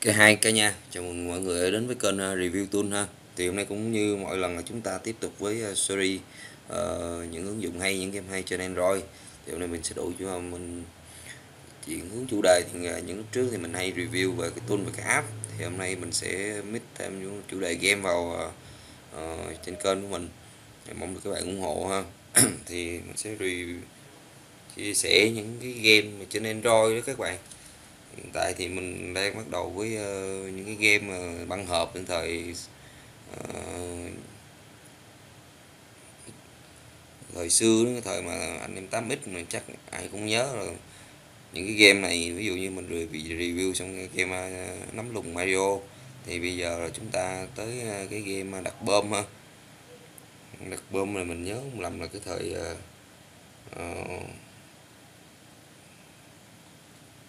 cái hai cả nha. Chào mừng mọi người đến với kênh à, review tool ha. Thì hôm nay cũng như mọi lần là chúng ta tiếp tục với à, series uh, những ứng dụng hay những game hay trên Android. Thì hôm nay mình sẽ đổi cho à, mình chuyển hướng chủ đề thì những lúc trước thì mình hay review về cái tool và cái app. Thì hôm nay mình sẽ mix thêm chủ đề game vào uh, trên kênh của mình. Thì mong được các bạn ủng hộ ha. Thì mình sẽ review chia sẻ những cái game mà trên Android đó các bạn hiện tại thì mình đang bắt đầu với uh, những cái game ờ, mà băng hợp những thời uh, thời xưa cái thời mà anh em 8x mà chắc ai cũng nhớ rồi. Những cái game này ví dụ như mình review xong cái game uh, nắm lùng Mario thì bây giờ là chúng ta tới uh, cái game đặt bom ha. Đặt bom là mình nhớ không lầm là cái thời uh, uh,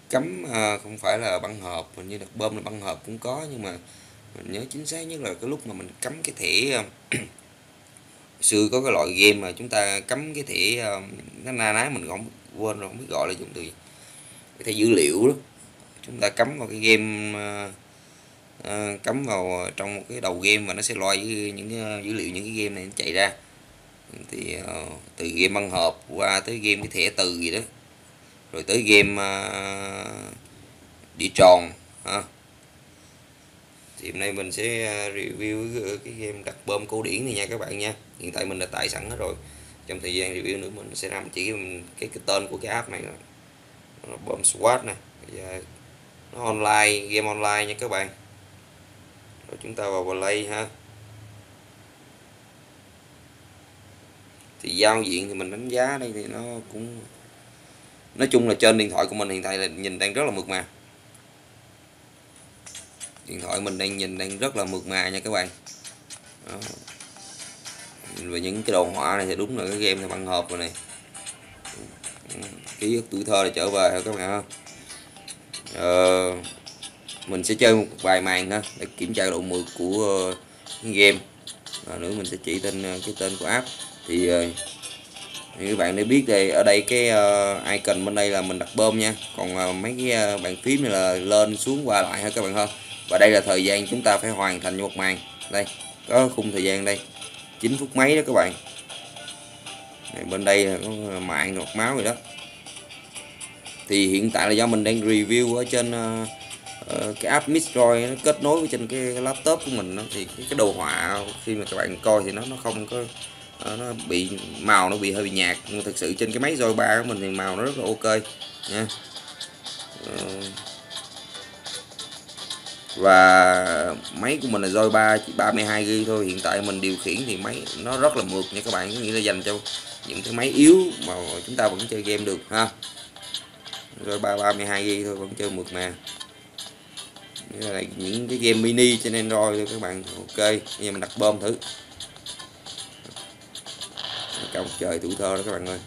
cấm à, không phải là băng hộp hình như đặt bơm là băng hộp cũng có nhưng mà mình nhớ chính xác nhất là cái lúc mà mình cấm cái thẻ à, xưa có cái loại game mà chúng ta cấm cái thẻ à, nó na ná mình không quên rồi không biết gọi là dùng từ gì cái thẻ dữ liệu đó. Chúng ta cấm vào cái game à, uh, cấm vào trong một cái đầu game và nó sẽ loại những dữ liệu những cái game này nó chạy ra. Thì uh, từ game băng hộp qua tới game cái thẻ từ gì đó rồi tới game ờ, đi tròn ha. Thì hôm nay mình sẽ ờ, review ờ, cái game đặt bơm cổ điển này nha các bạn nha. Hiện tại mình đã tải sẵn hết rồi. Trong thời gian review nữa mình sẽ làm chỉ cái, cái, tên của cái app này là bơm SWAT nè. Nó online game online nha các bạn. Rồi chúng ta vào play ha. Thì giao diện thì mình đánh giá đây thì nó cũng nói chung là trên điện thoại của mình hiện tại là nhìn đang rất là mượt mà. Điện thoại mình đang nhìn đang rất là mượt mà nha các bạn. Đó. và những cái đồ họa này thì đúng là cái game thì băng hộp rồi này. Ký ức tuổi thơ là trở về các bạn ha. Ờ, mình sẽ chơi một vài màn ha để kiểm tra độ mượt của uh, game. Và nữa mình sẽ chỉ tên uh, cái tên của app. Thì uh, thì các bạn để biết thì ở đây cái uh, icon bên đây là mình đặt bơm nha. Còn uh, mấy cái uh, bàn phím này là lên xuống qua lại ha các bạn ha? Và đây là thời gian chúng ta phải hoàn thành một màn. Đây có khung thời gian đây 9 phút mấy đó các bạn. Này, bên đây là có mạng ngọt máu rồi đó. Thì hiện tại là do mình đang review ở trên uh, uh, cái app Mistroid nó kết nối với trên cái laptop của mình đó. thì cái, cái đồ họa khi mà các bạn coi thì nó nó không có đó, nó bị màu nó bị hơi bị nhạt. Nhưng thực sự trên cái máy roi ba của mình thì màu nó rất là ok nha. Ờ. Và máy của mình là roi 3 chỉ 32 g thôi. Hiện tại mình điều khiển thì máy nó rất là mượt nha các bạn. Có nghĩa là dành cho những cái máy yếu mà chúng ta vẫn chơi game được ha. Roi 3 32 g thôi vẫn chơi mượt mà. Là những cái game mini trên Android thôi các bạn. Ok bây giờ mình đặt bom thử cả trời tuổi thơ đó các bạn ơi.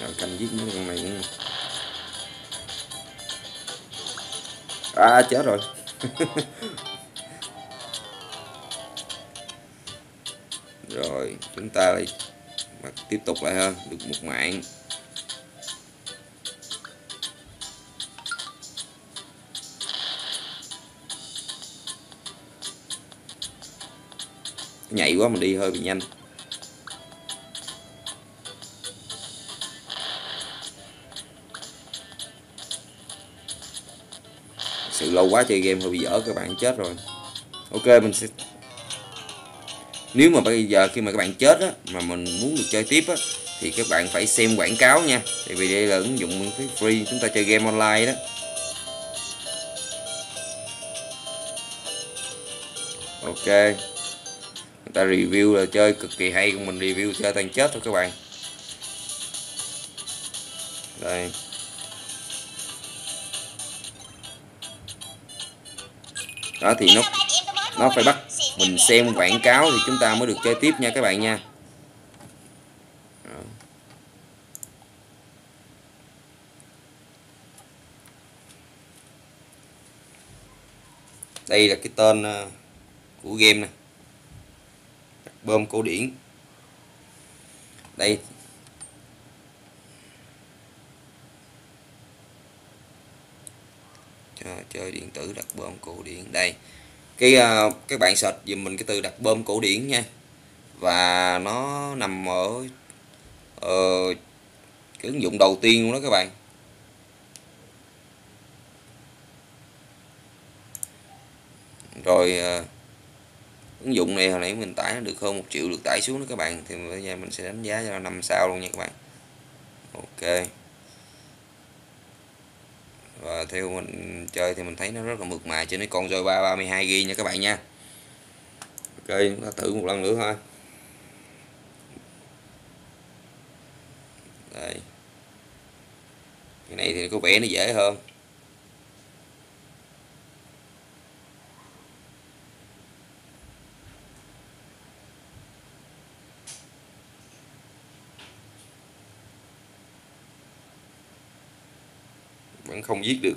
Rồi canh giết mấy con này à chết rồi. Rồi, chúng ta lại tiếp tục lại hơn được một mạng. Nhạy quá mình đi hơi bị nhanh. Sự lâu quá chơi game hơi bị dở, các bạn chết rồi. Ok, mình sẽ nếu mà bây giờ khi mà các bạn chết á, mà mình muốn được chơi tiếp á, thì các bạn phải xem quảng cáo nha. Tại vì đây là ứng dụng cái free, chúng ta chơi game online đó. Ok người ta review là chơi cực kỳ hay của mình review chơi toàn chết thôi các bạn. Đây. Đó thì nó nó phải bắt mình xem quảng cáo thì chúng ta mới được chơi tiếp nha các bạn nha. Đây là cái tên ờ, của game này bơm cổ điển. Đây. Cho chơi điện tử đặt bơm cổ điển. Đây. Cái à, uh, các bạn search dùm mình cái từ đặt bơm cổ điển nha. Và nó nằm ở uh, cái ứng dụng đầu tiên luôn đó các bạn. Rồi uh, ứng dụng này, hồi nãy mình tải nó được hơn một triệu được tải xuống đó các bạn. Thì bây giờ mình sẽ đánh giá cho năm sao luôn nha các bạn. Ok. Và theo mình chơi thì mình thấy nó rất là mượt mà trên cái con roi 3 32 g nha các bạn nha. Ok, chúng ta thử một lần nữa thôi. Đây. Cái này thì có vẻ nó dễ hơn. Vẫn không giết được.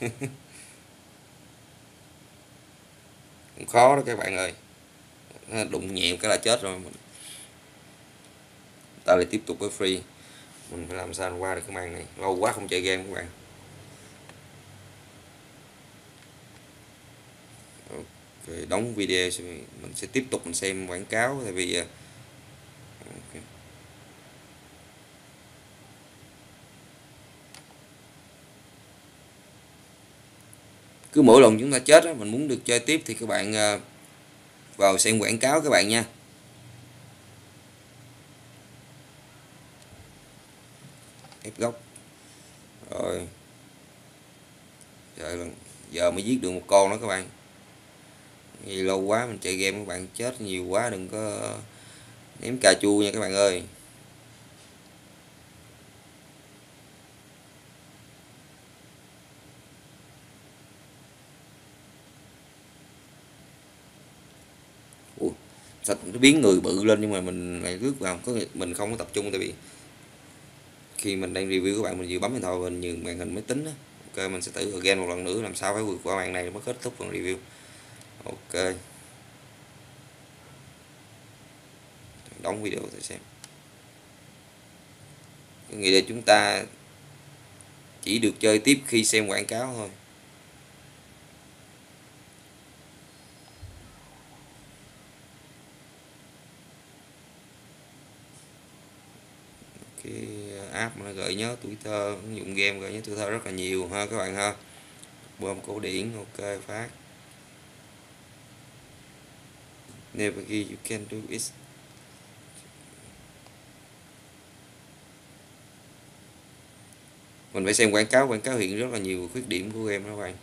Cũng khó đó các bạn ơi. Đụng nhẹ cái là chết rồi. Mình ta lại tiếp tục với free. Mình phải làm sao qua được cái màn này. Lâu quá không chơi game các bạn. Ok, đóng video mình sẽ tiếp tục mình xem quảng cáo. Tại vì à, okay cứ mỗi lần chúng ta chết mình muốn được chơi tiếp thì các bạn ờ, vào xem quảng cáo các bạn nha. Ép góc. Rồi. Trời giờ mới giết được một con đó các bạn. Vì lâu quá mình chạy game các bạn chết nhiều quá, đừng có ném cà chua nha các bạn ơi. Sạch nó biến người bự lên nhưng mà mình lại rước vào. Có mình không có tập trung, tại vì khi mình đang review các bạn, mình vừa bấm điện thoại, mình nhường màn hình máy tính đó. ok, mình sẽ thử again một lần nữa, làm sao phải vượt qua màn này mới kết thúc phần review. Ok. Đóng video để xem. Nghĩa là chúng ta chỉ được chơi tiếp khi xem quảng cáo thôi cái app mà nó gợi nhớ tuổi thơ ứng dụng game gợi nhớ tuổi thơ rất là nhiều ha các bạn ha. Bơm cổ điển, ok, phát. Never give, you can do it. Mình phải xem quảng cáo quảng cáo hiện rất là nhiều khuyết điểm của game đó các bạn.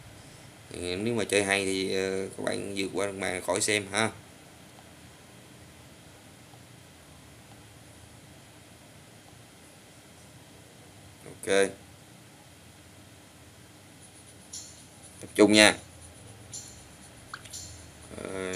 Nếu mà chơi hay thì ờ, các bạn vượt qua màn khỏi xem ha ok tập trung nha. Rồi.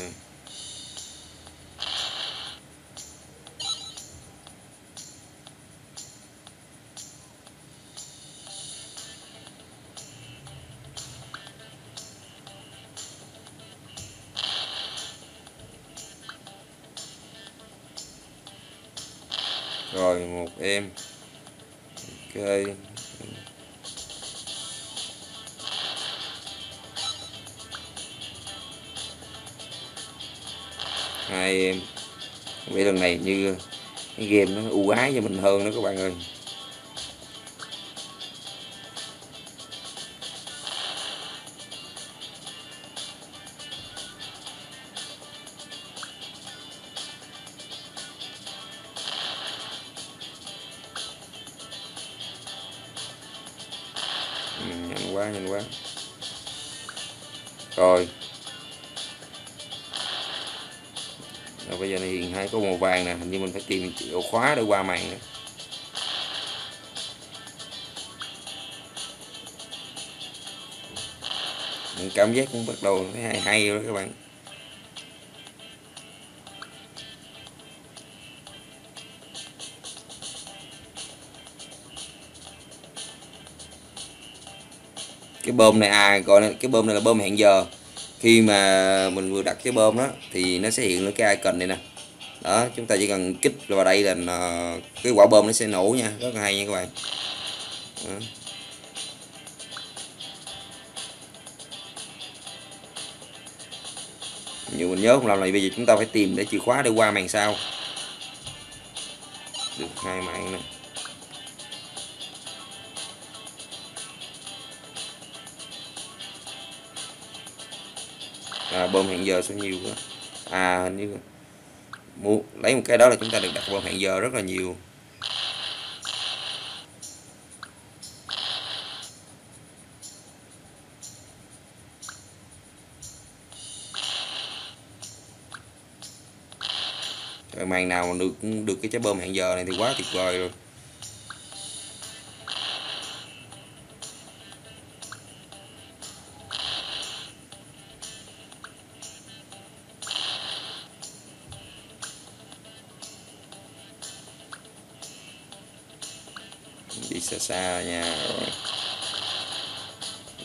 rồi một em ok. Hai em. Vậy lần này như cái game nó ưu ái cho mình hơn đó các bạn ơi. Nhanh quá nhanh quá. Rồi. Rồi bây giờ này hiện hai có màu vàng nè, hình như mình phải tìm ổ khóa để qua màn nữa. Mình cảm giác cũng bắt đầu thấy hay hay rồi các bạn. Cái bơm này à gọi là cái bơm này là bơm hẹn giờ. Khi mà mình vừa đặt cái bơm đó thì nó sẽ hiện lên cái icon này nè. Đó, chúng ta chỉ cần kích vào đây là cái quả bơm nó sẽ nổ nha. Rất là hay nha các bạn. Đó. nhiều mình nhớ không làm này bây giờ chúng ta phải tìm để chìa khóa để qua màn sau. Được, hai mạng nè. À, bơm hẹn giờ số nhiều quá. À hình như mua lấy một cái đó là chúng ta được đặt bơm hẹn giờ rất là nhiều. Rồi màn nào mà được được cái trái bơm hẹn giờ này thì quá tuyệt vời rồi xa xa nha. Rồi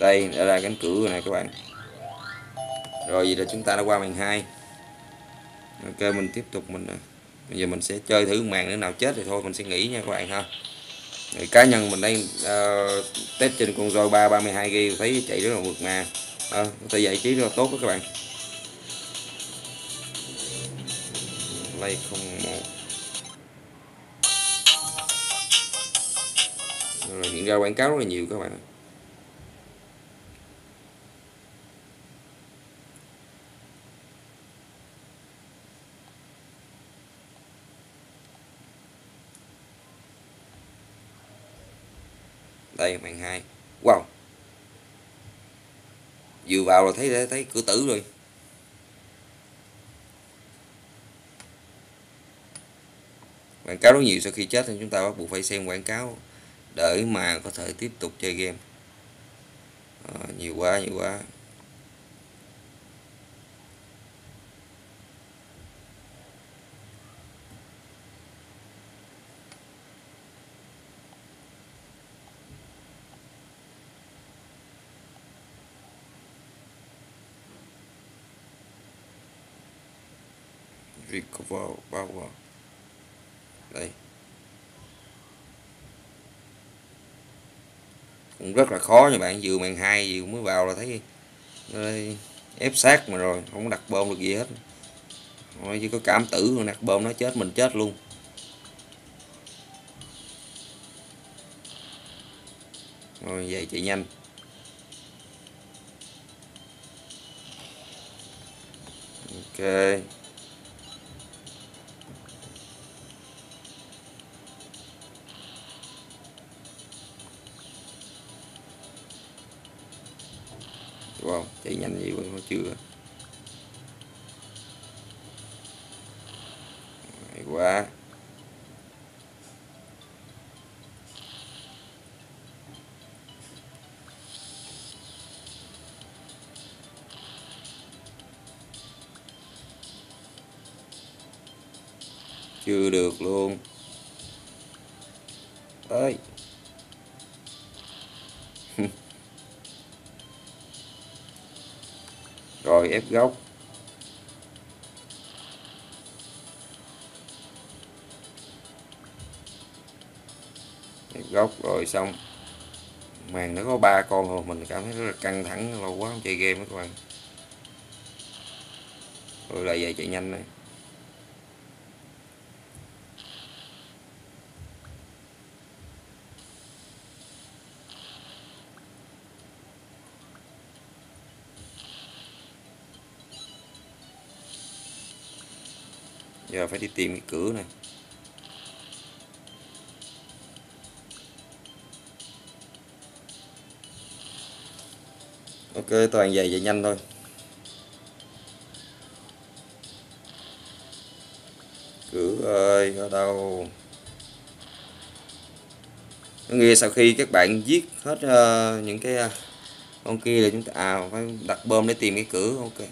đây đã ra cánh cửa rồi nè các bạn. Rồi vậy là chúng ta đã qua màn hai. Ok mình tiếp tục mình bây giờ mình sẽ chơi thử màn nữa nào chết thì thôi mình sẽ nghỉ nha các bạn ha. Thì cá nhân mình đang uh, ờ, test trên con roi 332 g thấy chạy rất là mượt mà. À, có giải trí rất là tốt đó các bạn. Hai không một. là hiện ra quảng cáo rất là nhiều các bạn. Đây, màn hai. Wow. Vừa vào là thấy thấy cửa tử rồi. Quảng cáo rất nhiều sau khi chết thì chúng ta bắt buộc phải xem quảng cáo để mà có thể tiếp tục chơi game. À, nhiều quá nhiều quá. Recover power đây. Cũng rất là khó nha bạn vừa màn hai vừa mới vào là thấy đây, ép sát mà rồi không đặt bom được gì hết. Rồi chỉ có cảm tử rồi đặt bom nó chết mình chết luôn. Rồi về chạy nhanh. Ok. Chưa được luôn. Ơi rồi, ép góc. Ép góc rồi xong. Màn nó có ba con rồi, mình cảm thấy rất là căng thẳng, lâu quá không chơi game các bạn. Rồi lại về chạy nhanh này giờ phải đi tìm cái cửa này ok toàn về vậy nhanh thôi. Cửa ơi ở đâu? Có nghĩa sau khi các bạn giết hết uh, những cái uh, con kia là chúng ta à phải đặt bơm để tìm cái cửa ok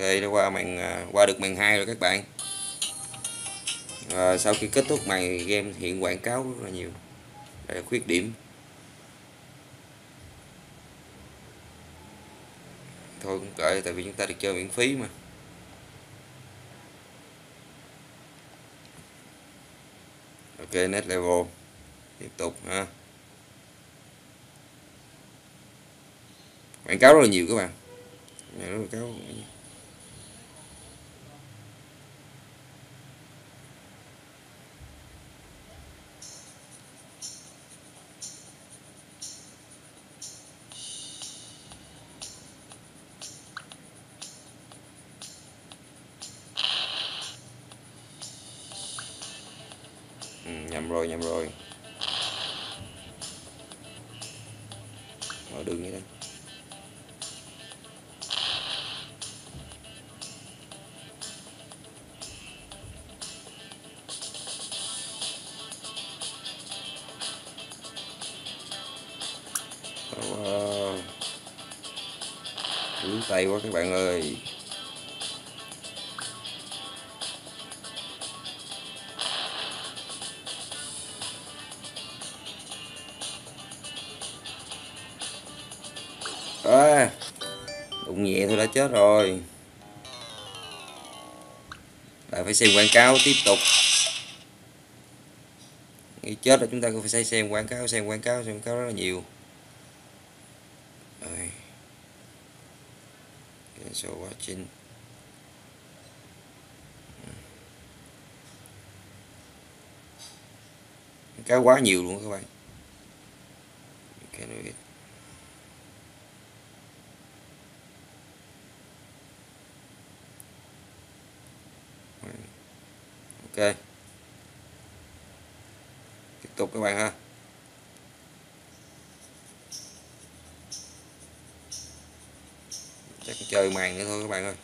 ok đã qua màn qua được màn hai rồi các bạn. À, sau khi kết thúc màn game hiện quảng cáo rất là nhiều. Đây là khuyết điểm. Thôi cũng kệ tại vì chúng ta được chơi miễn phí mà. Ok net level. Tiếp tục ha. Quảng cáo rất là nhiều các bạn. Rất là cáo Ờ. wow. Tay quá các bạn ơi. À, đụng nhẹ thôi đã chết rồi. Lại phải xem quảng cáo tiếp tục. Nghĩ chết là chúng ta cũng phải xem quảng cáo xem quảng cáo xem quảng cáo rất là nhiều. Cancel watching cá quá nhiều luôn các bạn. Okay, ừ. ok. Tiếp tục các bạn ha chắc chơi màn nữa thôi các bạn ơi.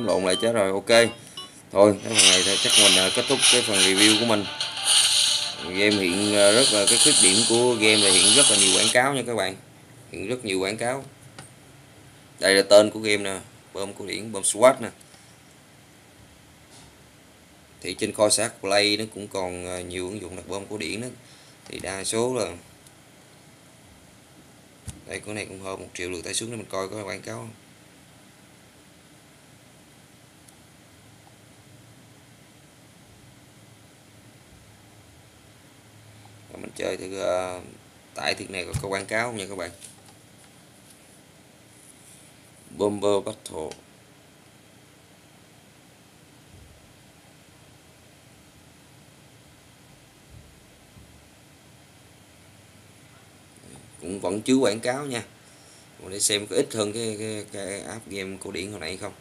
Uhm, lộn lại chết rồi. Ok. Thôi cái phần này chắc mình à, kết thúc cái phần review của mình. Game hiện à, rất là cái khuyết điểm của game là hiện rất là nhiều quảng cáo nha các bạn. Hiện rất nhiều quảng cáo. Đây là tên của game nè bơm cổ điển bơm SWAT nè. Thì trên kho sát play nó cũng còn à, nhiều ứng dụng đặt bơm cổ điển đó. Thì đa số là đây con này cũng hơn một triệu lượt tay xuống để mình coi có quảng cáo không? Mình chơi thì uh, ờ, tại thiệt này có, có quảng cáo không nha các bạn? Bomber Battle. Cũng vẫn chứa quảng cáo nha. Để xem có ít hơn cái, cái, cái app game cổ điển hồi nãy không?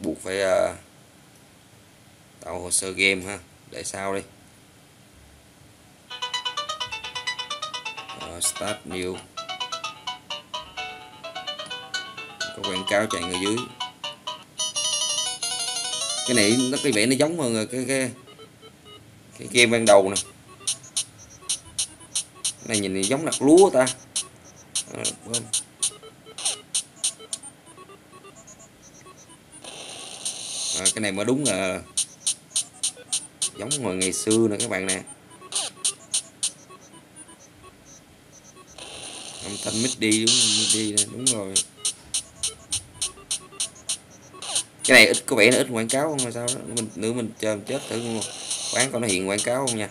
Buộc phải uh, tạo hồ sơ game ha để sau đi. Uh, start new. Có quảng cáo chạy ở dưới. Cái này nó cái vẻ nó giống hơn cái cái cái game ban đầu nè. Cái này nhìn giống đặt lúa ta. À, à, cái này mới đúng là giống hồi ngày xưa nè các bạn nè. Âm thanh midi đúng midi nè đúng rồi. Cái này ít có vẻ nó ít quảng cáo không hay sao đó? Mình nữa mình chờ chết thử quán coi nó hiện quảng cáo không nha.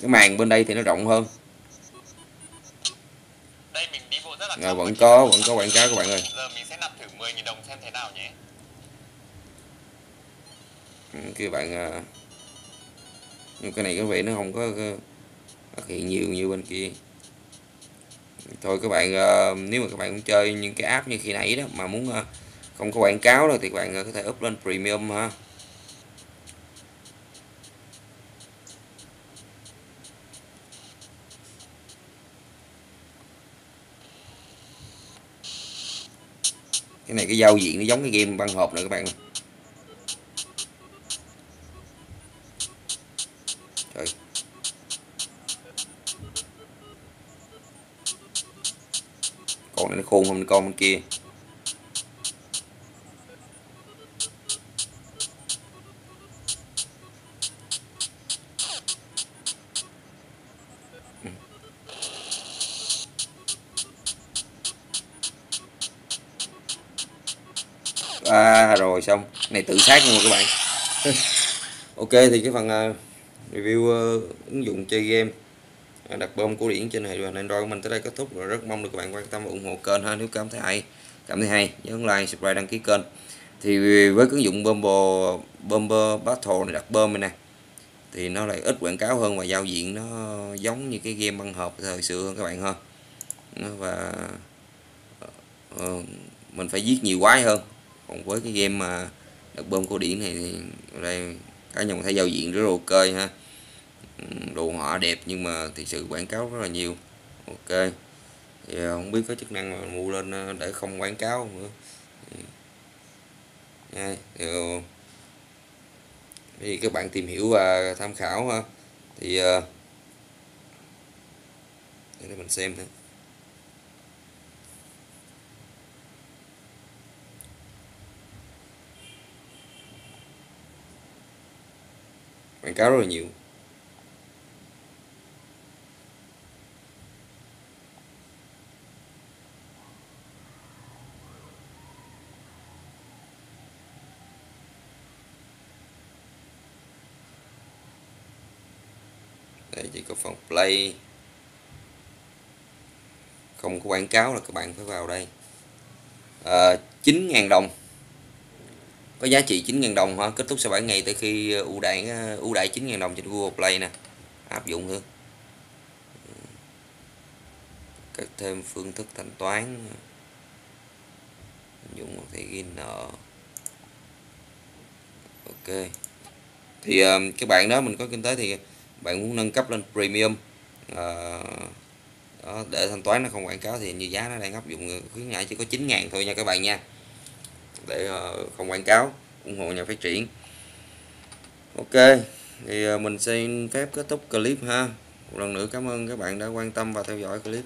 Cái màn bên đây thì nó rộng hơn. Đi à, vẫn có vẫn có quảng cáo các bạn ơi giờ mình sẽ nạp thử 10.000 đồng xem thế nào nhé các bạn à, nhưng cái này có vẻ nó không có thực hiện nhiều như bên kia. Thôi các bạn à, nếu mà các bạn cũng chơi những cái app như khi nãy đó mà muốn à, không có quảng cáo rồi thì các bạn có thể up lên premium ha. Cái này cái giao diện nó giống cái game băng hộp này các bạn. Con bên kia. Ừ. À rồi xong. Này tự sát luôn các bạn. Ok thì cái phần uh, review uh, ứng dụng chơi game đặt bom cổ điển trên hệ điều Android của mình tới đây kết thúc rồi. Rất mong được các bạn quan tâm và ủng hộ kênh ha nếu cảm thấy hay. Cảm thấy hay nhớ like subscribe đăng ký kênh. Thì với ứng dụng Bumble Bumble Battle này đặt bơm này nè thì nó lại ít quảng cáo hơn và giao diện nó giống như cái game băng hộp thời xưa hơn các bạn hơn và uh, mình phải giết nhiều quái hơn. Còn với cái game mà đặt bơm cổ điển này thì ở đây cá nhân thấy giao diện rất là ok ha đồ họa đẹp nhưng mà thực sự quảng cáo rất là nhiều. Ok. Thì à, không biết có chức năng mà mua lên à, để không quảng cáo nữa. Ừ. Đây, thì các bạn tìm hiểu và tham khảo ha. Thì à, để mình xem thôi quảng cáo rất là nhiều. Đây phần play. Không có quảng cáo là các bạn phải vào đây. Ờ, à, 9.000 đồng. Có giá trị 9.000 đồng hả? Kết thúc sau 7 ngày tới khi ờ, ưu đãi ờ, ưu đãi 9.000 đồng trên Google Play nè. Áp dụng hơn các thêm phương thức thanh toán. Dùng có thể ghi nợ. Ok. Thì uh, các bạn đó mình có kinh tế thì bạn muốn nâng cấp lên premium à, đó, để thanh toán nó không quảng cáo thì như giá nó đang áp dụng khuyến mãi chỉ có 9.000 thôi nha các bạn nha. Để uh, không quảng cáo ủng hộ nhà phát triển. Ok thì uh, mình xin phép kết thúc clip ha. Một lần nữa cảm ơn các bạn đã quan tâm và theo dõi clip.